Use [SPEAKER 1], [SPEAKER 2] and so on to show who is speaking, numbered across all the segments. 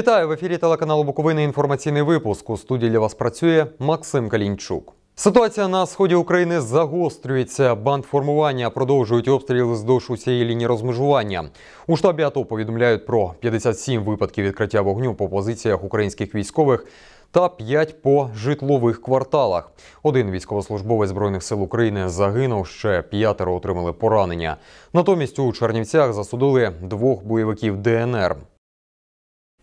[SPEAKER 1] Вітаю в ефірі телеканалу Буковини. Інформаційний випуск. У студії для вас працює Максим Калінчук. Ситуація на сході України загострюється. Бандформування продовжують обстріли здовж усієї лінії розмежування. У штабі АТО повідомляють про 57 випадків відкриття вогню по позиціях українських військових та 5 по житлових кварталах. Один військовослужбовець збройних сил України загинув. Ще п'ятеро отримали поранення. Натомість у Чернівцях засудили двох бойовиків ДНР.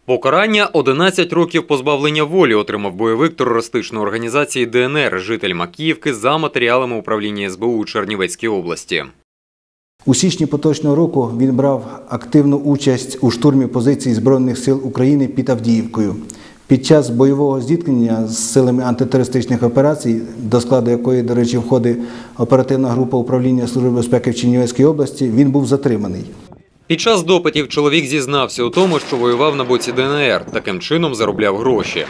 [SPEAKER 1] Покарання 11 років позбавлення волі отримав бойовик терористичної організації ДНР, житель Макіївки за матеріалами управління СБУ у Чернівецькій області.
[SPEAKER 2] У січні поточного року він брав активну участь у штурмі позицій Збройних сил України під Авдіївкою. Під час бойового зіткнення з силами антитерористичних операцій, до складу якої, до речі, входить оперативна група управління Служби безпеки в Чернівецькій області, він був затриманий.
[SPEAKER 1] Під час допитів чоловік зізнався у тому, що воював на боці ДНР, таким чином заробляв гроші.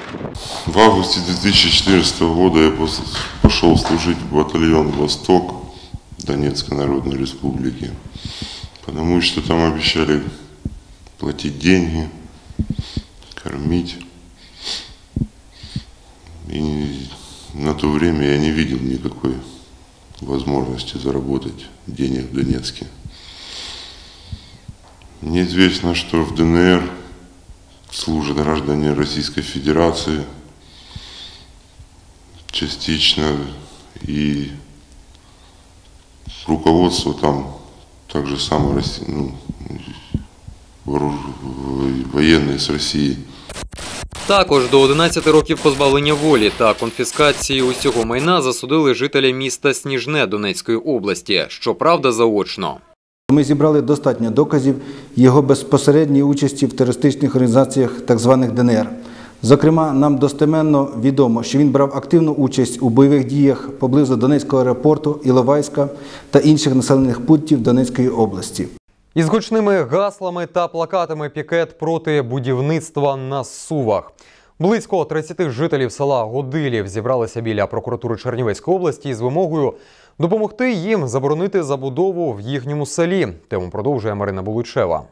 [SPEAKER 3] В августе 2014 года я пос- пошел служить в батальон «Восток» Донецкой Народной Республики, потому что там обещали платить деньги, кормить. И на то время я не видел никакой возможности заработать денег в Донецке. Мне известно, что в ДНР служат граждане Российской Федерации частично и руководство там так же само Росси- ну, военные с России.
[SPEAKER 1] Також до 11 років позбавлення волі та конфіскації усього майна засудили жителя міста Сніжне Донецької області, щоправда, заочно.
[SPEAKER 2] Ми зібрали достатньо доказів його безпосередньої участі в терористичних організаціях так званих ДНР. Зокрема, нам достеменно відомо, що він брав активну участь у бойових діях поблизу Донецького аеропорту, Іловайська та інших населених пунктів Донецької області.
[SPEAKER 1] Із гучними гаслами та плакатами пікет проти будівництва на сувах. Близько 30 жителів села Годилів зібралися біля прокуратури Чернівецької області із вимогою допомогти їм заборонити забудову в їхньому селі. Тему продовжує Марина Булучева.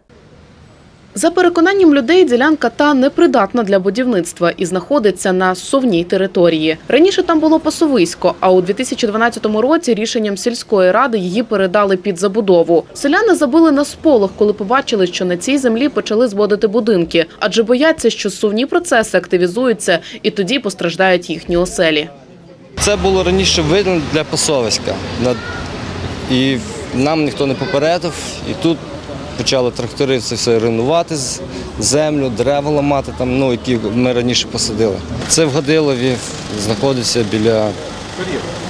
[SPEAKER 4] За переконанням людей, ділянка та непридатна для будівництва і знаходиться на совній території. Раніше там було пасовисько, а у 2012 році рішенням сільської ради її передали під забудову. Селяни забили на сполох, коли побачили, що на цій землі почали зводити будинки, адже бояться, що сувні процеси активізуються і тоді постраждають їхні оселі.
[SPEAKER 5] Це було раніше видно для пасовиська. І нам ніхто не попередив. І тут почали трактори це все руйнувати, землю, дерева ламати, там, ну, які ми раніше посадили. Це в Годилові знаходиться біля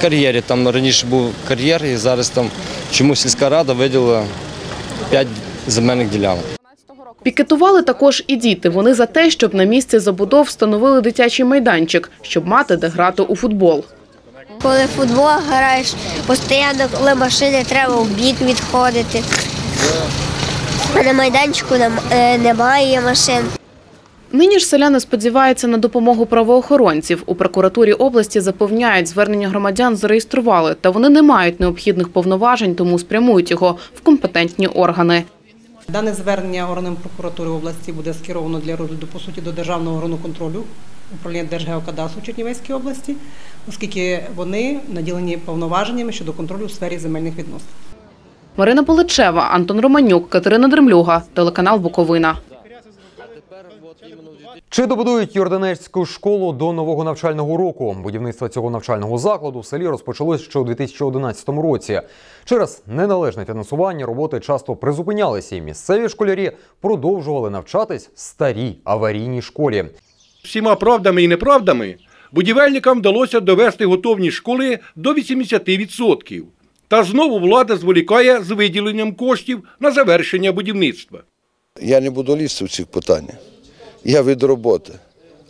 [SPEAKER 5] кар'єрі. Там раніше був кар'єр, і зараз там чомусь сільська рада виділила 5 земельних ділянок.
[SPEAKER 4] Пікетували також і діти. Вони за те, щоб на місці забудов встановили дитячий майданчик, щоб мати де грати у футбол.
[SPEAKER 6] Коли в футбол граєш, постійно, коли машини треба в бік відходити. А на майданчику е, немає машин.
[SPEAKER 4] Нині ж селяни сподіваються на допомогу правоохоронців. У прокуратурі області запевняють, звернення громадян зареєстрували, та вони не мають необхідних повноважень, тому спрямують його в компетентні органи.
[SPEAKER 7] Дане звернення органам прокуратури області буде скеровано для розгляду по суті до державного органу контролю управління Держгеокадастру Чернівецькій області, оскільки вони наділені повноваженнями щодо контролю у сфері земельних відносин.
[SPEAKER 4] Марина Поличева, Антон Романюк, Катерина Дремлюга, телеканал Буковина.
[SPEAKER 1] Чи добудують Йорданецьку школу до нового навчального року? Будівництво цього навчального закладу в селі розпочалось ще у 2011 році. Через неналежне фінансування роботи часто призупинялися, і місцеві школярі продовжували навчатись в старій аварійній школі.
[SPEAKER 8] Всіма правдами і неправдами будівельникам вдалося довести готовність школи до 80%. Та знову влада зволікає з виділенням коштів на завершення будівництва.
[SPEAKER 9] Я не буду лізти в ці питання. Я від роботи.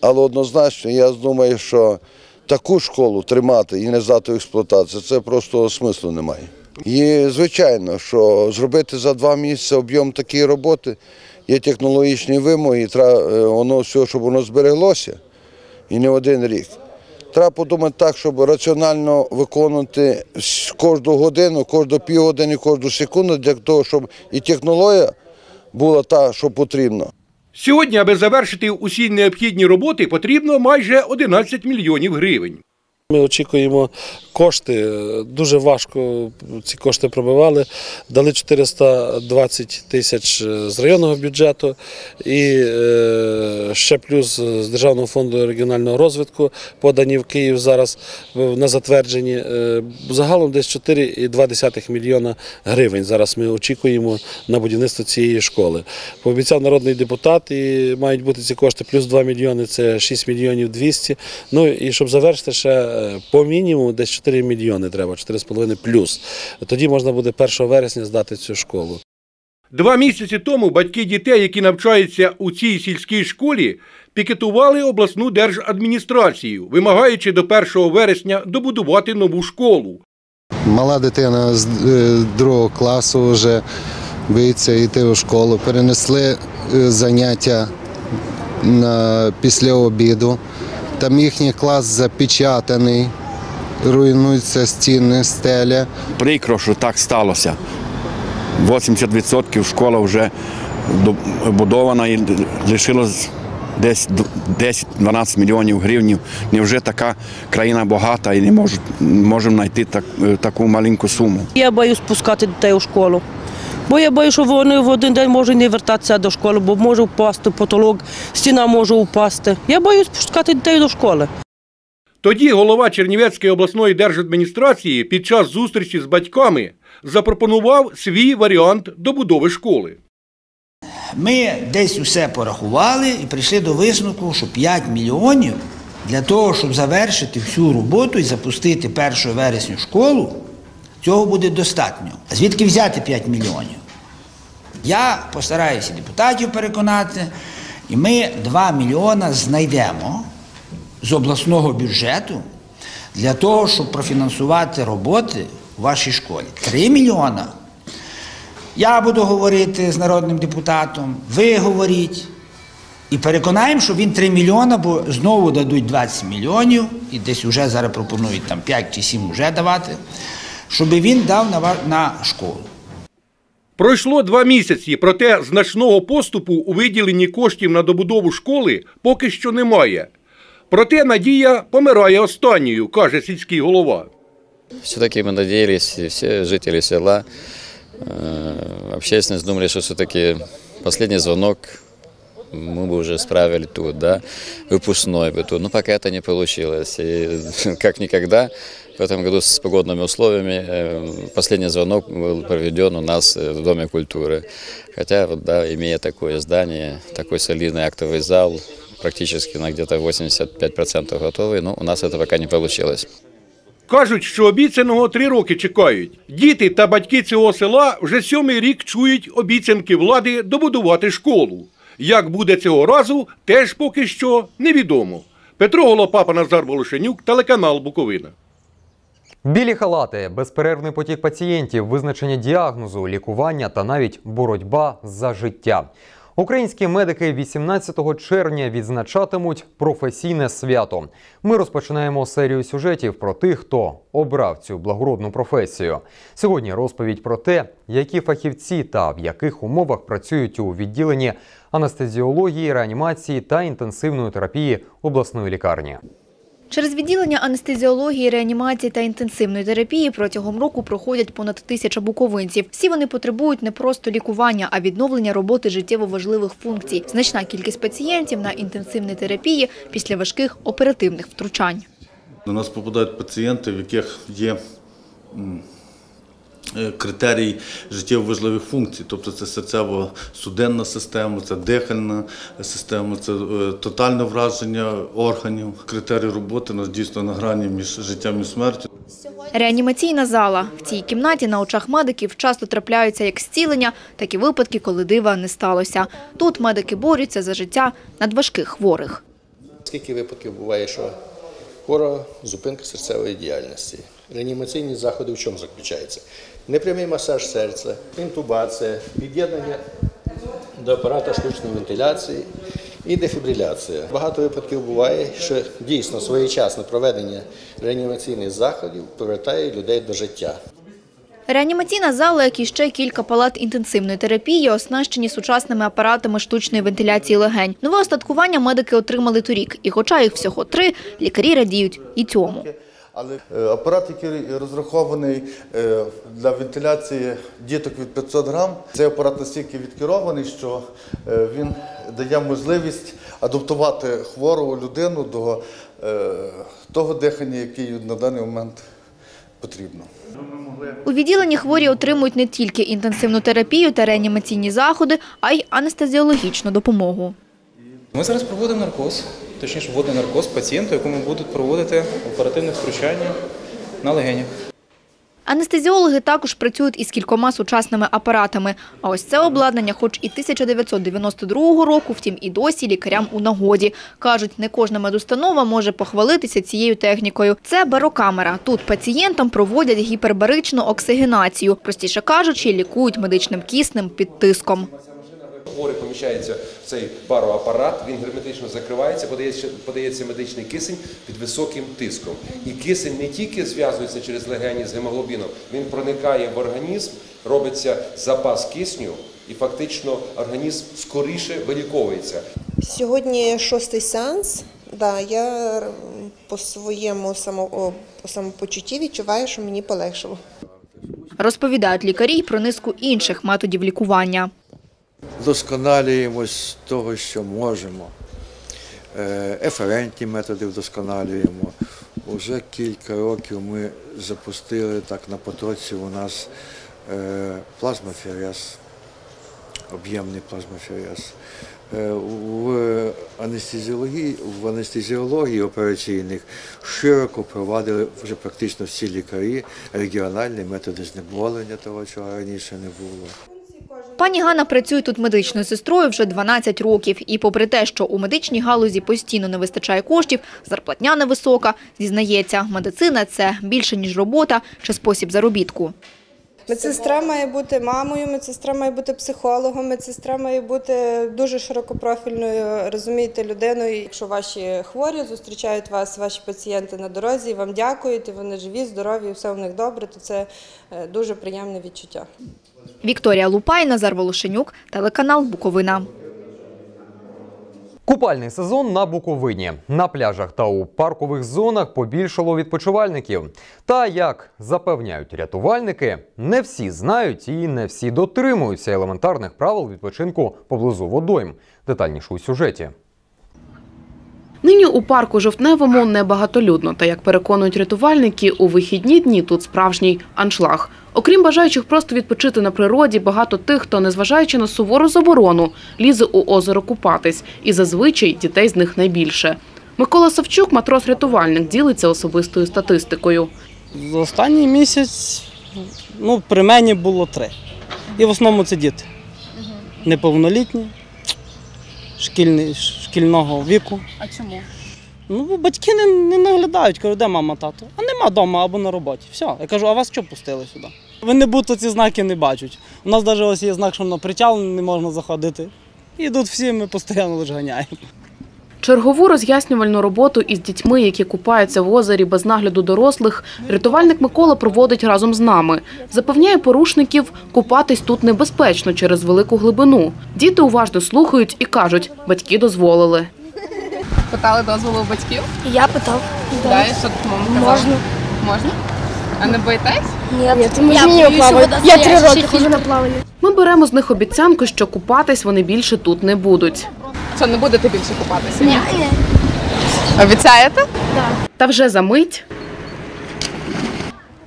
[SPEAKER 9] Але однозначно, я думаю, що таку школу тримати і не здати в експлуатацію, це просто смислу немає. І звичайно, що зробити за два місяці об'єм такої роботи є технологічні вимоги, е, воно все, щоб воно збереглося і не один рік. Треба подумати так, щоб раціонально виконувати кожну годину, кожну півгодини, кожну секунду для того, щоб і технологія була та, що потрібно.
[SPEAKER 8] Сьогодні, аби завершити усі необхідні роботи, потрібно майже 11 мільйонів гривень.
[SPEAKER 10] Ми очікуємо кошти. Дуже важко ці кошти пробивали. Дали 420 тисяч з районного бюджету і е, ще плюс з Державного фонду регіонального розвитку подані в Київ зараз е, на затвердженні. Е, Загалом десь 4,2 мільйона гривень. Зараз ми очікуємо на будівництво цієї школи. Пообіцяв народний депутат, і мають бути ці кошти плюс 2 мільйони, це 6 мільйонів 200. Ну і щоб завершити ще е, по мінімуму десь 4 мільйони треба, 4,5 плюс. Тоді можна буде 1 вересня здати цю школу.
[SPEAKER 8] Два місяці тому батьки дітей, які навчаються у цій сільській школі, пікетували обласну держадміністрацію, вимагаючи до 1 вересня добудувати нову школу.
[SPEAKER 11] Мала дитина з е, другого класу вже боїться йти у школу. Перенесли е, заняття на після обіду. Там їхній клас запечатаний, руйнуються стіни, стеля.
[SPEAKER 12] Прикро, що так сталося. 80% школа вже будована і лишилось десь 10-12 мільйонів гривень. Невже така країна багата і не можемо знайти так, таку маленьку суму?
[SPEAKER 13] Я боюсь пускати дітей у школу. Бо я боюся, що вони в один день можуть не вертатися до школи, бо може впасти потолок, стіна може впасти. Я боюсь пускати дітей до школи.
[SPEAKER 8] Тоді голова Чернівецької обласної держадміністрації під час зустрічі з батьками запропонував свій варіант добудови школи.
[SPEAKER 14] Ми десь усе порахували і прийшли до висновку, що 5 мільйонів для того, щоб завершити всю роботу і запустити 1 вересня школу, цього буде достатньо. Звідки взяти 5 мільйонів? Я постараюся депутатів переконати, і ми 2 мільйона знайдемо з обласного бюджету для того, щоб профінансувати роботи у вашій школі. 3 мільйона. Я буду говорити з народним депутатом, ви говоріть. І переконаємо, що він 3 мільйона, бо знову дадуть 20 мільйонів, і десь вже зараз пропонують там 5 чи 7 вже давати, щоб він дав на, на школу.
[SPEAKER 8] Пройшло два місяці, проте значного поступу у виділенні коштів на добудову школи поки що немає. Проте надія помирає останньою, каже сільський голова.
[SPEAKER 15] Все-таки мы надеялись, и все жители села, э, общественность думали, что все-таки последний звонок мы бы уже справили тут, да, выпускной бы тут. Но пока это не получилось. И как никогда в этом году с погодными условиями э, последний звонок был проведен у нас э, в Доме культуры. Хотя, вот, да, имея такое здание, такой солидный актовый зал, практически на где-то 85% готовый, но у нас это пока не получилось.
[SPEAKER 8] Кажуть, що обіцяного три роки чекають. Діти та батьки цього села вже сьомий рік чують обіцянки влади добудувати школу. Як буде цього разу, теж поки що невідомо. Петро Голопапа, Назар Волошенюк, телеканал Буковина.
[SPEAKER 1] Білі халати, безперервний потік пацієнтів, визначення діагнозу, лікування та навіть боротьба за життя. Українські медики 18 червня відзначатимуть професійне свято. Ми розпочинаємо серію сюжетів про тих, хто обрав цю благородну професію. Сьогодні розповідь про те, які фахівці та в яких умовах працюють у відділенні анестезіології, реанімації та інтенсивної терапії обласної лікарні.
[SPEAKER 16] Через відділення анестезіології, реанімації та інтенсивної терапії протягом року проходять понад тисяча буковинців. Всі вони потребують не просто лікування, а відновлення роботи життєво важливих функцій. Значна кількість пацієнтів на інтенсивній терапії після важких оперативних втручань.
[SPEAKER 17] До нас попадають пацієнти, в яких є критерій життєво важливих функцій, тобто це серцево-суденна система, це дихальна система, це тотальне враження органів. Критерій роботи нас дійсно на грані між життям і смертю.
[SPEAKER 16] Реанімаційна зала. В цій кімнаті на очах медиків часто трапляються як зцілення, так і випадки, коли дива не сталося. Тут медики борються за життя надважких хворих.
[SPEAKER 18] Скільки випадків буває, що хвора зупинка серцевої діяльності. Реанімаційні заходи в чому заключаються? Непрямий масаж серця, інтубація, під'єднання до апарата штучної вентиляції і дефібриляція. Багато випадків буває, що дійсно своєчасне проведення реанімаційних заходів повертає людей до життя.
[SPEAKER 16] Реанімаційна зала, як і ще кілька палат інтенсивної терапії, оснащені сучасними апаратами штучної вентиляції легень. Нове остаткування медики отримали торік. І хоча їх всього три, лікарі радіють і цьому.
[SPEAKER 19] Але е, апарат, який розрахований е, для вентиляції діток від 500 грам, цей апарат настільки відкерований, що е, він дає можливість адаптувати хвору людину до того дихання, яке їй на даний момент потрібно.
[SPEAKER 16] У відділенні хворі отримують не тільки інтенсивну терапію та реанімаційні заходи, а й анестезіологічну допомогу.
[SPEAKER 20] Ми зараз проводимо наркоз, точніше вводний наркоз пацієнту, якому будуть проводити оперативне втручання на легенях.
[SPEAKER 16] Анестезіологи також працюють із кількома сучасними апаратами. А ось це обладнання, хоч і 1992 року, втім і досі лікарям у нагоді. Кажуть, не кожна медустанова може похвалитися цією технікою. Це барокамера. Тут пацієнтам проводять гіпербаричну оксигенацію. Простіше кажучи, лікують медичним киснем під тиском.
[SPEAKER 21] Хворий поміщається в цей бароапарат, він герметично закривається, подається, подається медичний кисень під високим тиском. І кисень не тільки зв'язується через легені з гемоглобіном, він проникає в організм, робиться запас кисню, і фактично організм скоріше виліковується.
[SPEAKER 22] Сьогодні шостий сеанс. Да, я по своєму само, по самопочутті відчуваю, що мені полегшило.
[SPEAKER 16] Розповідають лікарі й про низку інших методів лікування.
[SPEAKER 23] Вдосконалюємось того, що можемо. Е, Еферентні методи вдосконалюємо. Уже кілька років ми запустили так на потоці у нас е, плазмоферез, об'ємний плазмоферез. Е, В анестезіології, в анестезіології операційних широко провадили вже практично всі лікарі регіональні методи знеболення, того чого раніше не було.
[SPEAKER 16] Пані Ганна працює тут медичною сестрою вже 12 років. І попри те, що у медичній галузі постійно не вистачає коштів, зарплатня невисока, зізнається, медицина – це більше, ніж робота чи спосіб заробітку.
[SPEAKER 24] Медсестра має бути мамою, медсестра має бути психологом, медсестра має бути дуже широкопрофільною, розумієте, людиною. Якщо ваші хворі зустрічають вас, ваші пацієнти на дорозі, вам дякують, вони живі, здорові, все у них добре, то це е, дуже приємне відчуття.
[SPEAKER 16] Вікторія Лупай, Назар Волошенюк, телеканал Буковина.
[SPEAKER 1] Купальний сезон на Буковині. На пляжах та у паркових зонах побільшало відпочивальників. Та як запевняють рятувальники, не всі знають і не всі дотримуються елементарних правил відпочинку поблизу водойм. Детальніше у сюжеті.
[SPEAKER 4] Нині у парку Жовтневому небагатолюдно, та як переконують рятувальники, у вихідні дні тут справжній аншлаг. Окрім бажаючих просто відпочити на природі, багато тих, хто, незважаючи на сувору заборону, лізе у озеро купатись, і зазвичай дітей з них найбільше. Микола Савчук, матрос-рятувальник, ділиться особистою статистикою.
[SPEAKER 25] За останній місяць ну, при мені було три. І в основному це діти. Неповнолітні, шкільний, шкільного віку.
[SPEAKER 4] А чому?
[SPEAKER 25] Ну, батьки не, не наглядають, кажуть, де мама, тато? А нема вдома або на роботі. Все. Я кажу, а вас що пустили сюди? Вони будто ці знаки не бачать. У нас навіть ось є знак, що на причал не можна заходити. І тут всі, ми постійно лише ганяємо.
[SPEAKER 4] Чергову роз'яснювальну роботу із дітьми, які купаються в озері без нагляду дорослих, рятувальник Микола проводить разом з нами. Запевняє порушників, купатись тут небезпечно через велику глибину. Діти уважно слухають і кажуть, батьки дозволили.
[SPEAKER 26] Питали дозволу у батьків?
[SPEAKER 6] Я питав.
[SPEAKER 26] Да, і що тут мама казала?
[SPEAKER 6] Можна.
[SPEAKER 26] Можна? А не боїтесь?
[SPEAKER 6] Ні, тому я плаваю. Я три роки ходжу на плавання.
[SPEAKER 4] Ми беремо з них обіцянку, що купатись вони більше тут не будуть.
[SPEAKER 26] Що, не будете більше купатися?
[SPEAKER 6] Ні.
[SPEAKER 26] Обіцяєте?
[SPEAKER 4] Та вже за мить.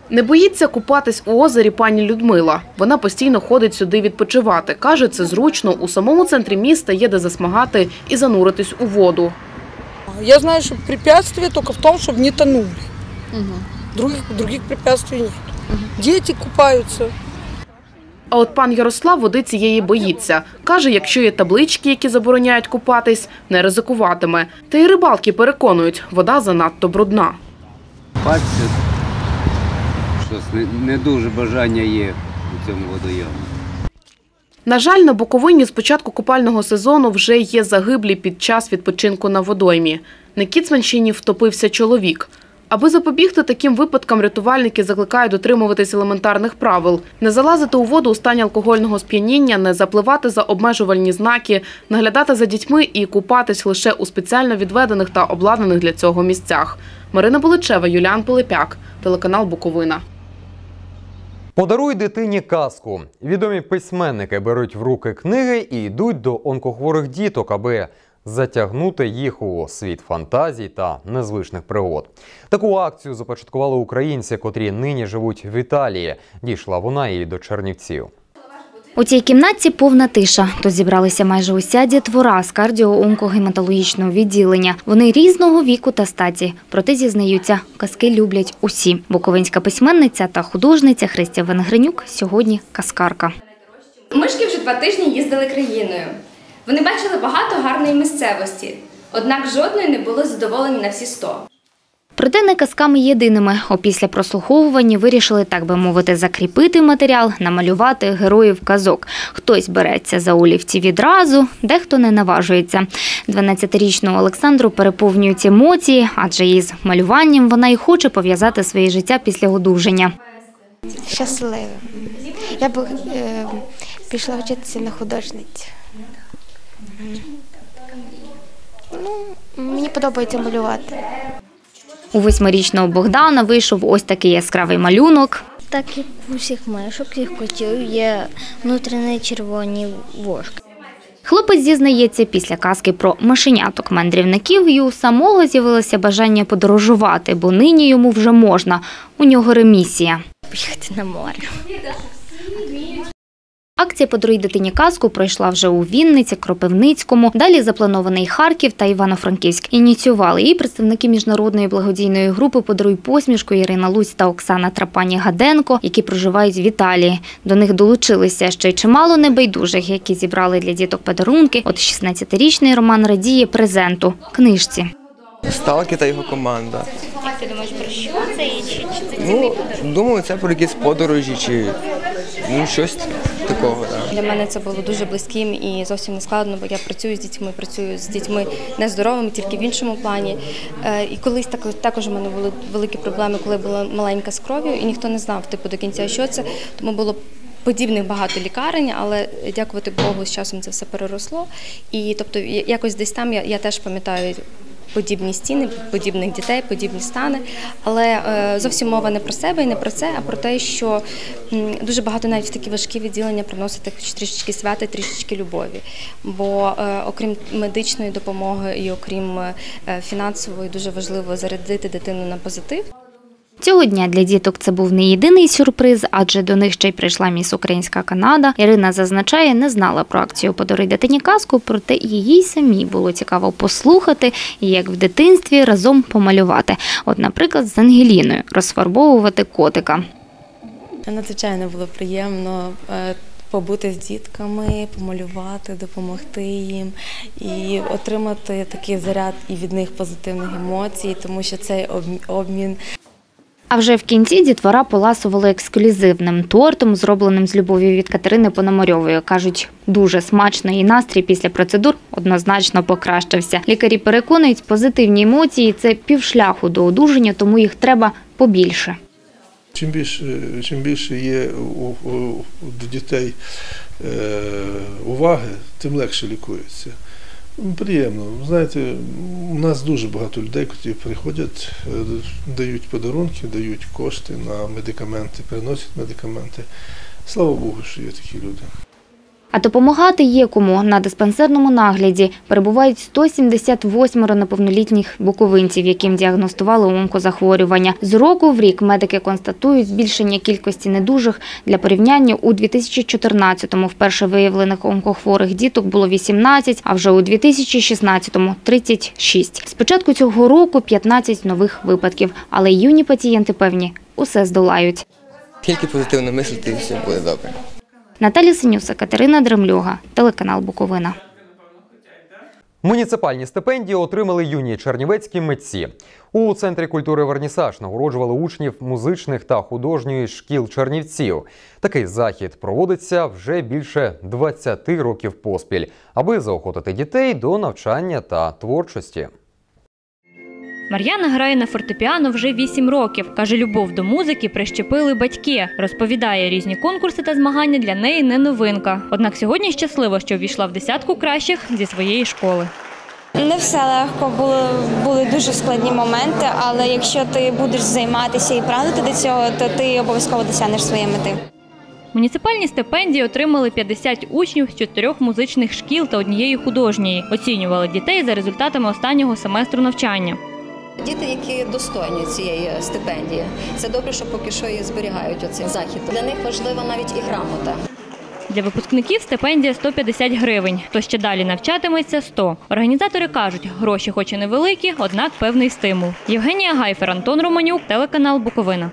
[SPEAKER 4] Не боїться купатись у озері пані Людмила. Вона постійно ходить сюди відпочивати. Каже, це зручно. У самому центрі міста є де засмагати і зануритись у воду.
[SPEAKER 27] Я знаю, что препятствие только в том, чтобы не тонули. Других, других препятствий нет. Дети купаются.
[SPEAKER 4] А от пан Ярослав води цієї боїться. Каже, якщо є таблички, які забороняють купатись, не ризикуватиме. Та й рибалки переконують, вода занадто брудна.
[SPEAKER 28] Купатися щось не, дуже бажання є у цьому водойомі.
[SPEAKER 4] На жаль, на Буковині з початку купального сезону вже є загиблі під час відпочинку на водоймі. На Кіцманщині втопився чоловік. Аби запобігти таким випадкам, рятувальники закликають дотримуватись елементарних правил: не залазити у воду у стані алкогольного сп'яніння, не запливати за обмежувальні знаки, наглядати за дітьми і купатись лише у спеціально відведених та обладнаних для цього місцях. Марина Боличева, Юліан Пилипяк, телеканал Буковина.
[SPEAKER 1] Подаруй дитині казку. Відомі письменники беруть в руки книги і йдуть до онкохворих діток, аби затягнути їх у світ фантазій та незвичних пригод. Таку акцію започаткували українці, котрі нині живуть в Італії. Дійшла вона і до Чернівців.
[SPEAKER 29] У цій кімнатці повна тиша. Тут зібралися майже уся дітвора з кардіо-онкогематологічного відділення. Вони різного віку та статі. Проте зізнаються, казки люблять усі. Буковинська письменниця та художниця Христя Венгренюк сьогодні казкарка.
[SPEAKER 30] Мишки вже два тижні їздили країною. Вони бачили багато гарної місцевості, однак жодної не було задоволені на всі сто.
[SPEAKER 29] Проте не казками єдиними. Опісля прослуховування вирішили, так би мовити, закріпити матеріал, намалювати героїв казок. Хтось береться за олівці відразу, дехто не наважується. 12-річну Олександру переповнюють емоції, адже із малюванням вона і хоче пов'язати своє життя після одужання.
[SPEAKER 31] Щасливим. Я б е, пішла вчитися на художницю. Ну, мені подобається малювати.
[SPEAKER 29] У восьмирічного Богдана вийшов ось такий яскравий малюнок.
[SPEAKER 32] Так як у всіх мишок, всіх котів є внутрішні червоні вошки.
[SPEAKER 29] Хлопець зізнається, після казки про мишеняток мандрівників і у самого з'явилося бажання подорожувати, бо нині йому вже можна. У нього ремісія.
[SPEAKER 32] Поїхати на море.
[SPEAKER 29] Акція «Подаруй дитині казку пройшла вже у Вінниці, Кропивницькому. Далі запланований Харків та Івано-Франківськ. Ініціювали її представники міжнародної благодійної групи «Подаруй посмішку» Ірина Луць та Оксана Трапані-Гаденко, які проживають в Італії. До них долучилися ще й чимало небайдужих, які зібрали для діток подарунки. От 16-річний Роман радіє презенту – книжці.
[SPEAKER 33] Сталки та його команда.
[SPEAKER 32] Як ти думаєш, про що це і чи, чи це
[SPEAKER 33] Ну, думаю, це про якісь подорожі чи ну, щось такого. Да.
[SPEAKER 30] Для мене це було дуже близьким і зовсім не складно, бо я працюю з дітьми, працюю з дітьми нездоровими, тільки в іншому плані. Е, І колись також також у мене були великі проблеми, коли була маленька з кров'ю, і ніхто не знав типу до кінця, що це. Тому було подібних багато лікарень, але дякувати Богу, з часом це все переросло. І тобто, якось десь там я, я теж пам'ятаю. Подібні стіни, подібних дітей, подібні стани, але е, зовсім мова не про себе і не про це, а про те, що дуже багато навіть в такі важкі відділення приносити хоч трішечки свята, трішечки любові. Бо е, окрім медичної допомоги і окрім е, фінансової, дуже важливо зарядити дитину на позитив.
[SPEAKER 29] Цього дня для діток це був не єдиний сюрприз, адже до них ще й прийшла міс Українська Канада. Ірина зазначає, не знала про акцію «Подаруй дитині казку», проте і їй самій було цікаво послухати, і як в дитинстві разом помалювати. От, наприклад, з Ангеліною розфарбовувати котика.
[SPEAKER 34] Надзвичайно було приємно е, побути з дітками, помалювати, допомогти їм і отримати такий заряд і від них позитивних емоцій, тому що цей обмі- обмін
[SPEAKER 29] А вже в кінці дітвора поласували ексклюзивним тортом, зробленим з любов'ю від Катерини Пономарьової. Кажуть, дуже смачно і настрій після процедур однозначно покращився. Лікарі переконують, позитивні емоції це півшляху до одужання, тому їх треба побільше.
[SPEAKER 35] Чим більше, чим більше є у, у, до дітей е, уваги, тим легше лікуються. Ну, Приємно. Знаєте, у нас дуже багато людей, які приходять, е, дають подарунки, дають кошти на медикаменти, приносять медикаменти. Слава Богу, що є такі люди.
[SPEAKER 29] А допомагати є кому. На диспансерному нагляді перебувають 178 неповнолітніх буковинців, яким діагностували онкозахворювання. З року в рік медики констатують збільшення кількості недужих. Для порівняння у 2014-му вперше виявлених онкохворих діток було 18, а вже у 2016-му – 36. З початку цього року 15 нових випадків. Але юні пацієнти певні – усе здолають.
[SPEAKER 33] тільки позитивно мислити і все буде добре.
[SPEAKER 29] Наталя Синюса, Катерина Дремлюга, телеканал Буковина.
[SPEAKER 1] Муніципальні стипендії отримали юні чернівецькі митці. У центрі культури Вернісаж нагороджували учнів музичних та художньої шкіл Чернівців. Такий захід проводиться вже більше 20 років поспіль, аби заохотити дітей до навчання та творчості.
[SPEAKER 36] Мар'яна грає на фортепіано вже 8 років. Каже, любов до музики прищепили батьки. Розповідає, різні конкурси та змагання для неї не новинка. Однак сьогодні щаслива, що ввійшла в десятку кращих зі своєї школи.
[SPEAKER 37] Не все легко, були, були дуже складні моменти, але якщо ти будеш займатися і прагнути до цього, то ти обов'язково досягнеш своєї мети.
[SPEAKER 36] Муніципальні стипендії отримали 50 учнів з чотирьох музичних шкіл та однієї художньої. Оцінювали дітей за результатами останнього семестру навчання.
[SPEAKER 38] Діти, які достойні цієї стипендії, це добре, що поки що її зберігають оцей захід. Для них важлива навіть і грамота.
[SPEAKER 36] Для випускників стипендія 150 гривень. То ще далі навчатиметься 100. Організатори кажуть, гроші хоч і невеликі, однак певний стимул. Євгенія Гайфер, Антон Романюк, телеканал Буковина.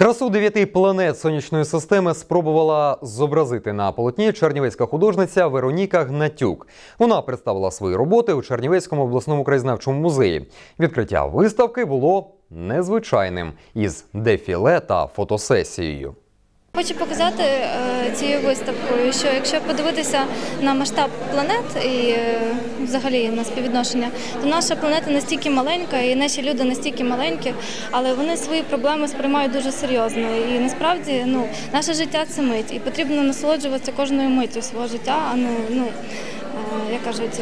[SPEAKER 1] Красу дев'яти планет сонячної системи спробувала зобразити на полотні чернівецька художниця Вероніка Гнатюк. Вона представила свої роботи у Чернівецькому обласному краєзнавчому музеї. Відкриття виставки було незвичайним із дефіле та фотосесією.
[SPEAKER 39] Хочу показати е, цією виставкою, що якщо подивитися на масштаб планет і е, взагалі на співвідношення, то наша планета настільки маленька, і наші люди настільки маленькі, але вони свої проблеми сприймають дуже серйозно. І насправді ну, наше життя це мить, і потрібно насолоджуватися кожною миттю свого життя, а не ну, е, як кажуть,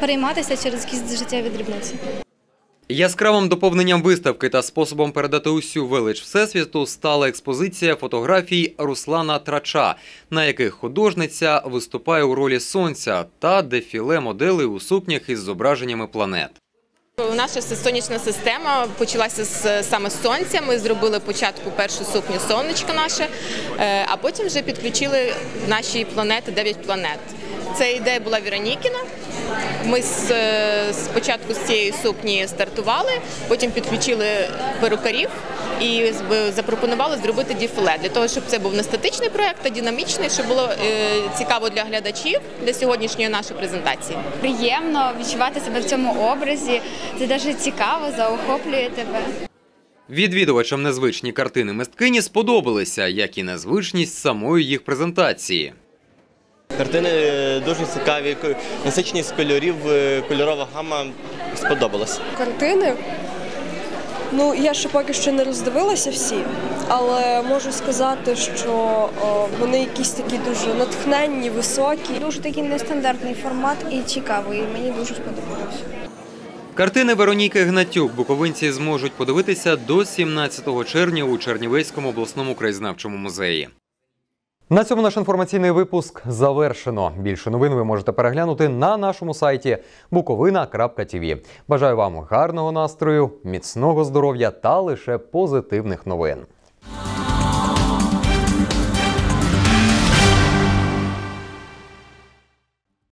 [SPEAKER 39] перейматися через якісь життєві дрібниці.
[SPEAKER 1] Яскравим доповненням виставки та способом передати усю велич всесвіту стала експозиція фотографій Руслана Трача, на яких художниця виступає у ролі сонця та дефіле моделей у сукнях із зображеннями планет.
[SPEAKER 40] Наша сонячна система почалася з саме з сонця. Ми зробили початку першу сукню сонечко наше, е, а потім вже підключили наші планети 9 планет. Це ідея була Віронікіна. Ми е, спочатку з цієї сукні стартували, потім підключили перукарів і запропонували зробити дефіле для того, щоб це був не статичний проект, а динамічний, щоб було е, цікаво для глядачів для сьогоднішньої нашої презентації.
[SPEAKER 41] Приємно відчувати себе в цьому образі. Це дуже цікаво, заохоплює тебе.
[SPEAKER 1] Відвідувачам незвичні картини мисткині сподобалися, як і незвичність самої їх презентації.
[SPEAKER 42] Картини дуже цікаві, насиченість кольорів, е, кольорова гама сподобалась.
[SPEAKER 43] картини. Ну, я ще поки що не роздивилася всі, але можу сказати, що о, вони якісь такі дуже натхненні, високі.
[SPEAKER 41] Дуже такий нестандартний формат і цікавий. Мені дуже сподобалося.
[SPEAKER 1] Картини Вероніки Гнатюк буковинці зможуть подивитися до 17 червня у Чернівецькому обласному краєзнавчому музеї. На цьому наш інформаційний випуск завершено. Більше новин ви можете переглянути на нашому сайті bukovina.tv. Бажаю вам гарного настрою, міцного здоров'я та лише позитивних новин.